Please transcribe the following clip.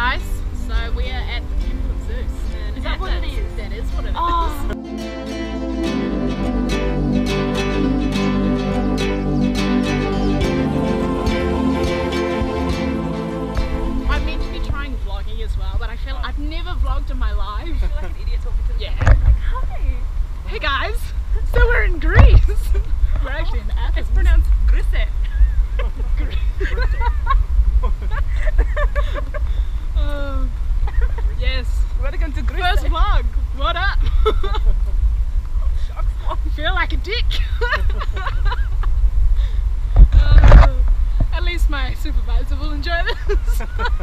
So we are at the Temple of Zeus. Is that what it is? That is what it oh. is. Oh. I'm meant to be trying vlogging as well, but I feel I've never vlogged in my life. like an idiot talking to the Yeah. Like, hi. Hey guys, so we're in Greece. to Greece. First vlog. What up? Shock vlog. Feel like a dick. uh, at least my supervisor will enjoy this.